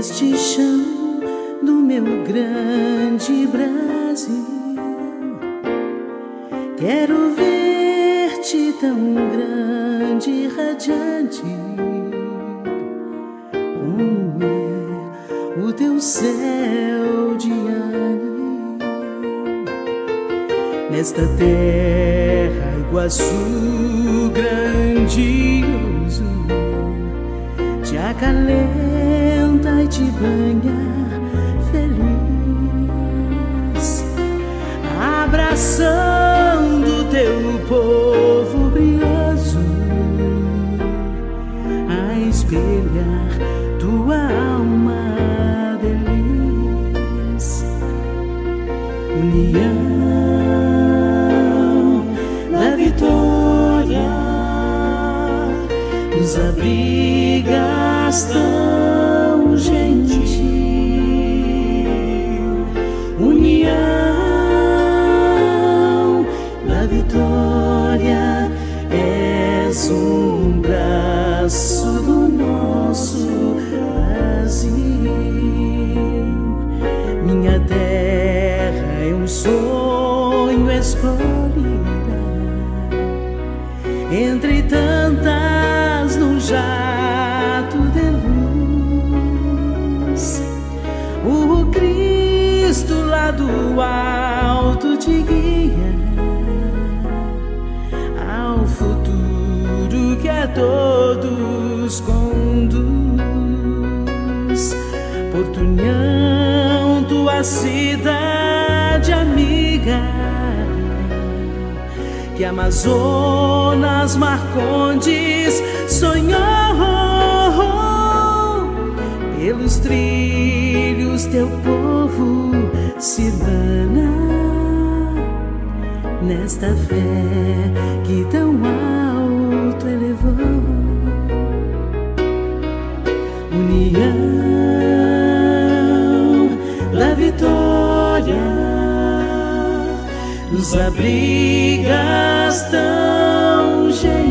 este chão do meu grande Brasil. Quero ver-te tão grande e radiante como é o teu céu de ano. Nesta terra, Iguaçu grandioso, te acalento e te banha feliz abraçando povo brioso a espelhar tua alma delis. União da vitória nos abrigas tão sonho escolhida. Entre tantas Cristo lá do alto te guia ao futuro que a todos conduz. Porto União, tua cidade amiga, que Amazonas, Marcondes sonhou. Pelos trilhos teu povo cirana nesta fé que tão alto elevou. União da vitória nos abrigas tão gentil.